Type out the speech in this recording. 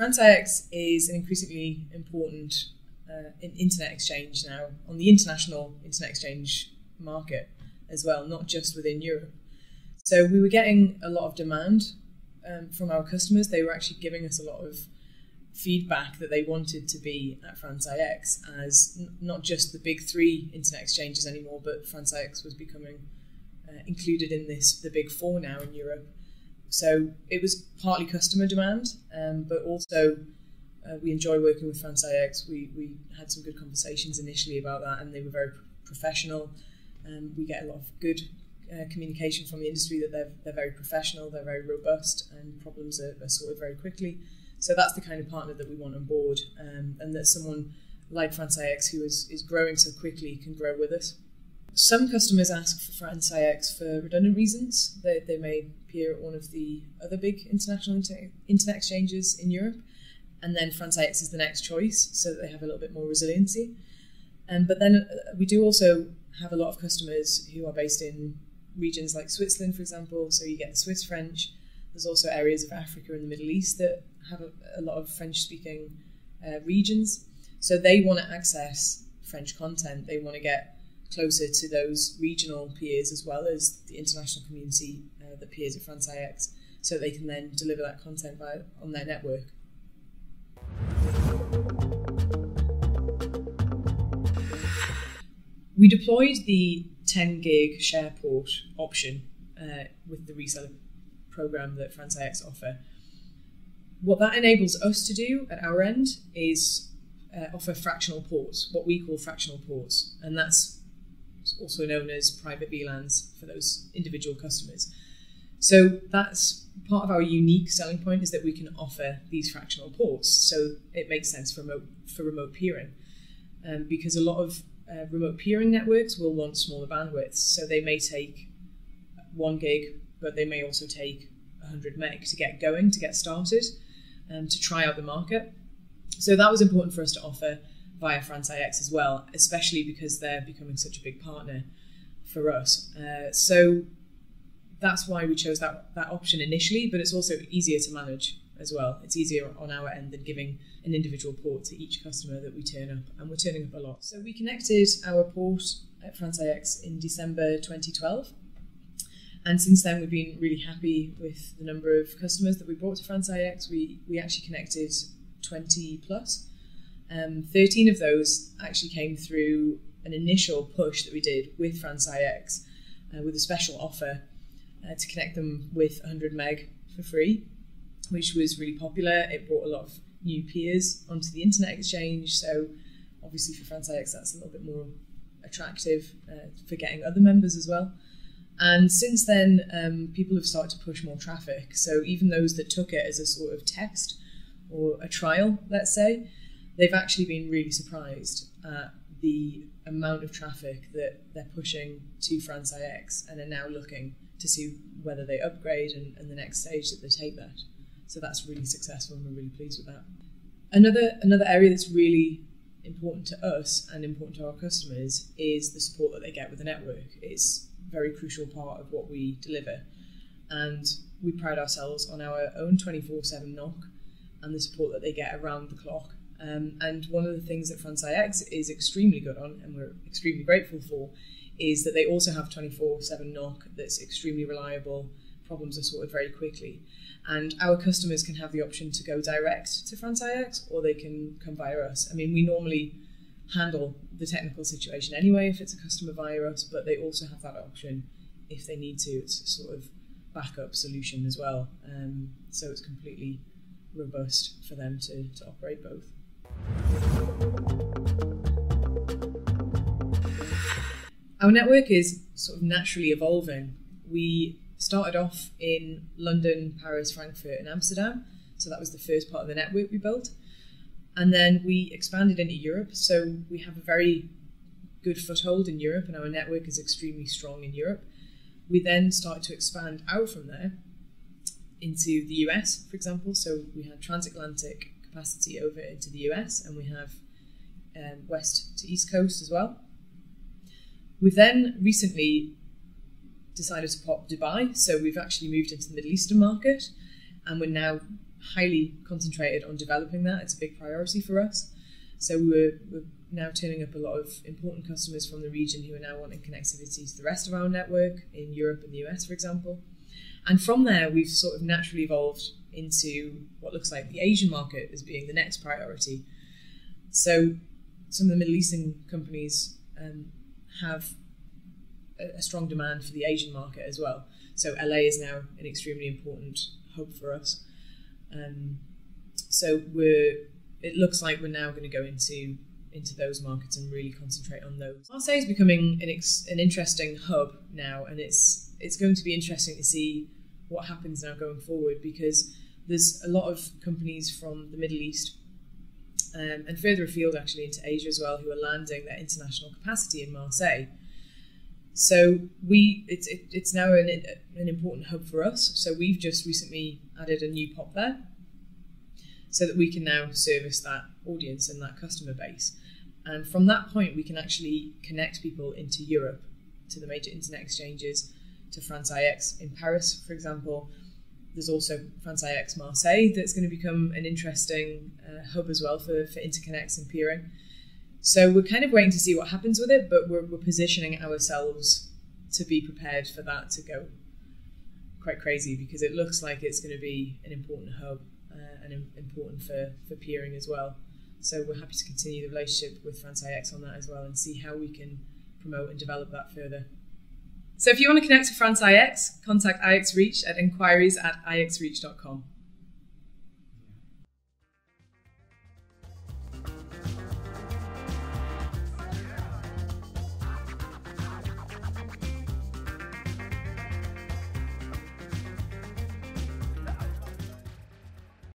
France is an increasingly important uh, internet exchange now on the international internet exchange market as well, not just within Europe. So we were getting a lot of demand um, from our customers. They were actually giving us a lot of feedback that they wanted to be at France IX as n- not just the big three internet exchanges anymore, but France IX was becoming uh, included in this the big four now in Europe. So it was partly customer demand, um, but also uh, we enjoy working with France IX. We, we had some good conversations initially about that, and they were very professional. Um, we get a lot of good uh, communication from the industry that they're, they're very professional, they're very robust, and problems are, are sorted very quickly. So that's the kind of partner that we want on board, um, and that someone like France IX, who is, is growing so quickly, can grow with us. Some customers ask for France IX for redundant reasons. They, they may appear at one of the other big international inter- internet exchanges in Europe, and then France IX is the next choice, so that they have a little bit more resiliency. Um, but then uh, we do also have a lot of customers who are based in regions like Switzerland, for example. So you get the Swiss French. There's also areas of Africa and the Middle East that have a, a lot of French speaking uh, regions. So they want to access French content. They want to get closer to those regional peers as well as the international community, uh, the peers at France IX, so they can then deliver that content via, on their network. We deployed the 10 gig share port option uh, with the reseller program that France IX offer. What that enables us to do at our end is uh, offer fractional ports, what we call fractional ports, and that's also known as private VLANs for those individual customers. So that's part of our unique selling point is that we can offer these fractional ports. So it makes sense for remote for remote peering, um, because a lot of uh, remote peering networks will want smaller bandwidths. So they may take one gig, but they may also take 100 meg to get going, to get started, um, to try out the market. So that was important for us to offer via France IX as well, especially because they're becoming such a big partner for us. Uh, so that's why we chose that, that option initially, but it's also easier to manage as well. It's easier on our end than giving an individual port to each customer that we turn up, and we're turning up a lot. So we connected our port at France IX in December 2012. And since then, we've been really happy with the number of customers that we brought to France IX. We, we actually connected 20 plus. Um, 13 of those actually came through an initial push that we did with France IX uh, with a special offer uh, to connect them with 100 meg for free which was really popular. It brought a lot of new peers onto the internet exchange. So obviously for France IX, that's a little bit more attractive uh, for getting other members as well. And since then, um, people have started to push more traffic. So even those that took it as a sort of test or a trial, let's say, they've actually been really surprised at the amount of traffic that they're pushing to France IX and are now looking to see whether they upgrade and, and the next stage that they take that. So that's really successful and we're really pleased with that. Another another area that's really important to us and important to our customers is the support that they get with the network. It's a very crucial part of what we deliver. And we pride ourselves on our own 24-7 NOC and the support that they get around the clock. Um, and one of the things that France IX is extremely good on, and we're extremely grateful for, is that they also have 24-7 NOC that's extremely reliable, problems are sorted very quickly. And our customers can have the option to go direct to France IX or they can come via us. I mean, we normally handle the technical situation anyway if it's a customer via us, but they also have that option if they need to. It's sort of backup solution as well. Um, so it's completely robust for them to, to operate both. Our network is sort of naturally evolving. We started off in London, Paris, Frankfurt, and Amsterdam. So that was the first part of the network we built. And then we expanded into Europe. So we have a very good foothold in Europe, and our network is extremely strong in Europe. We then started to expand out from there into the US, for example. So we had transatlantic capacity over into the US, and we have um, west to east coast as well. We've then recently decided to pop Dubai. So we've actually moved into the Middle Eastern market and we're now highly concentrated on developing that. It's a big priority for us. So we're, we're now turning up a lot of important customers from the region who are now wanting connectivity to the rest of our network in Europe and the US, for example. And from there, we've sort of naturally evolved into what looks like the Asian market as being the next priority. So some of the Middle Eastern companies um, have a, a strong demand for the Asian market as well. So LA is now an extremely important hub for us. Um, so we're it looks like we're now going to go into into those markets and really concentrate on those. Marseille is becoming an, ex, an interesting hub now, and it's it's going to be interesting to see what happens now going forward because there's a lot of companies from the Middle East um, and further afield actually into Asia as well who are landing their international capacity in Marseille. So we it's it, it's now an an important hub for us. So we've just recently added a new pop there, so that we can now service that audience and that customer base. And from that point, we can actually connect people into Europe, to the major internet exchanges, to France IX in Paris, for example. There's also France IX Marseille that's going to become an interesting uh, hub as well for, for interconnects and peering. So we're kind of waiting to see what happens with it, but we're, we're positioning ourselves to be prepared for that to go quite crazy because it looks like it's going to be an important hub uh, and important for, for peering as well. So we're happy to continue the relationship with France IX on that as well and see how we can promote and develop that further. So if you want to connect to France IX, contact IX Reach at inquiries at ixreach.com.